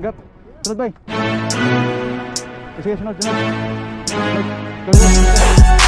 Gap. Sunod bay. Sige, sunod, sunod. Sunod. Sunod.